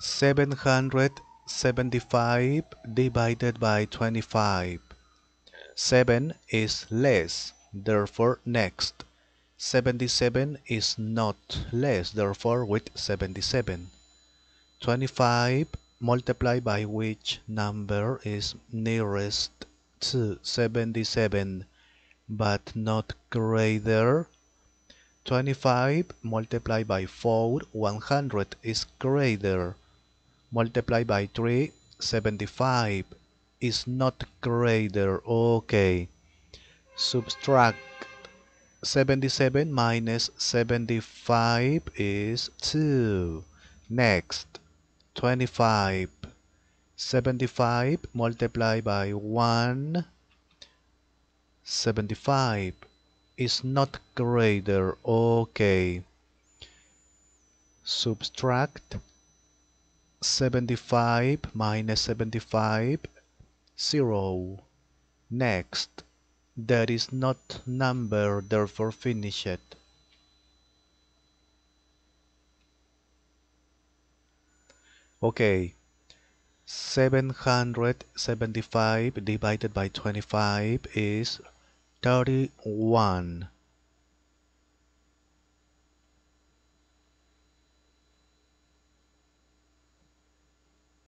775 divided by 25. 7 is less, therefore next. 77 is not less, therefore with 77. 25 multiplied by which number is nearest to 77 but not greater 25 multiplied by 4 100 is greater multiplied by 3 75 is not greater. Okay. Subtract 77 minus 75 is 2 next 25 75 multiplied by 1 75 is not greater. Okay. Subtract 75 minus 75 0 next. That is not number therefore finish it. Okay. 775 divided by 25 is 31